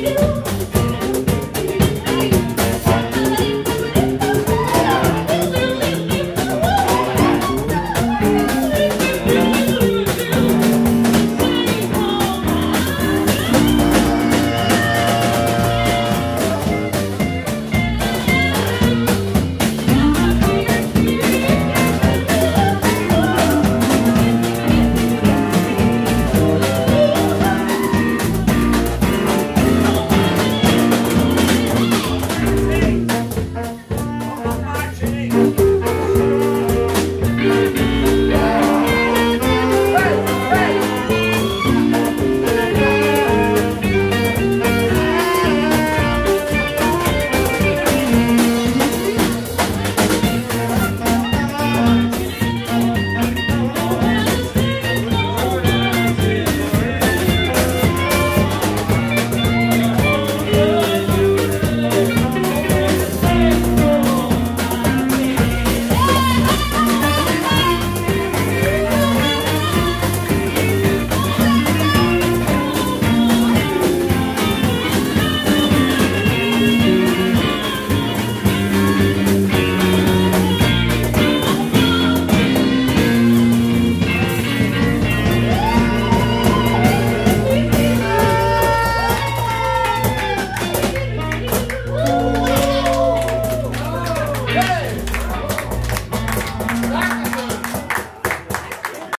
you.